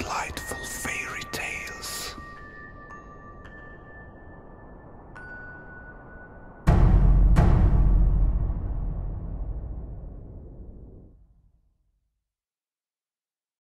delightful fairy.